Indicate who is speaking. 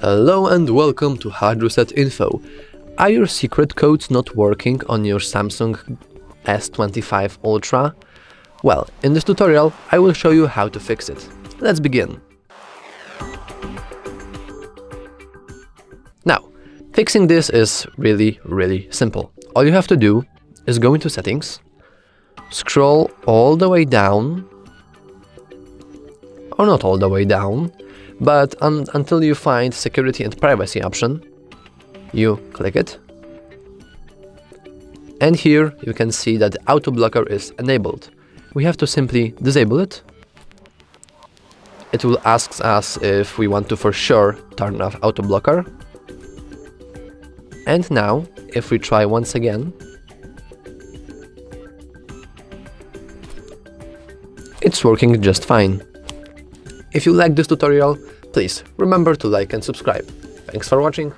Speaker 1: Hello and welcome to Hard Reset Info. Are your secret codes not working on your Samsung S25 Ultra? Well, in this tutorial I will show you how to fix it. Let's begin. Now, fixing this is really really simple. All you have to do is go into settings, scroll all the way down, or not all the way down, but un until you find security and privacy option, you click it. And here you can see that auto blocker is enabled. We have to simply disable it. It will ask us if we want to for sure turn off auto blocker. And now, if we try once again, it's working just fine. If you like this tutorial, please remember to like and subscribe. Thanks for watching.